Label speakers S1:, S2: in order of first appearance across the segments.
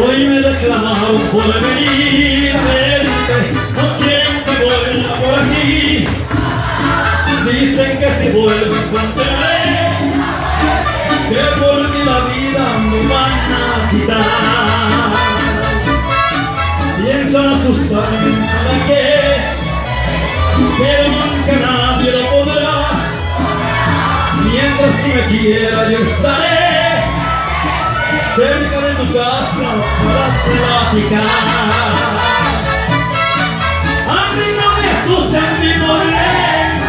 S1: un porvenir verte, no quieren que vuelva por aquí. Dicen que si vuelvo encontraré que por mí la vida me van a quitar. Pienso en asustarme para qué, pero nunca nadie lo podrá. Mientras tú me quieras yo estaré cerca de tu casa para platicar. A mí no me asustan ni morena,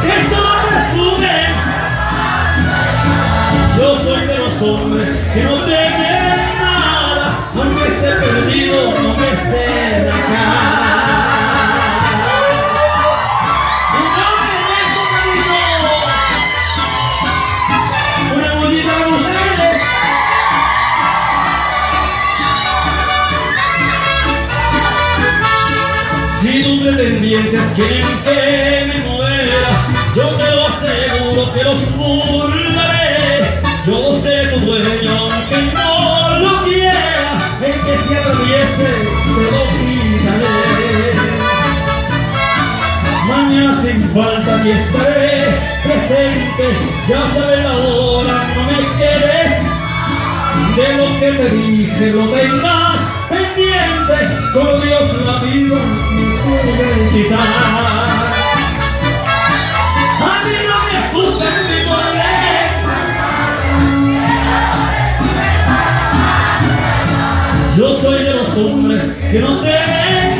S1: que solo presumen. Yo soy de los hombres que no temen tus pretendientes quieren que me muera, yo te lo aseguro que los burlaré. Yo sé tu dueño, aunque no lo quiera, el que se atraviese te lo quitaré. Mañana sin falta aquí estaré presente, ya sabes la hora, no me quedes. De lo que te dije lo tengas pendiente, solo Dios la vida quitar. A. Yo soy de los hombres que no temen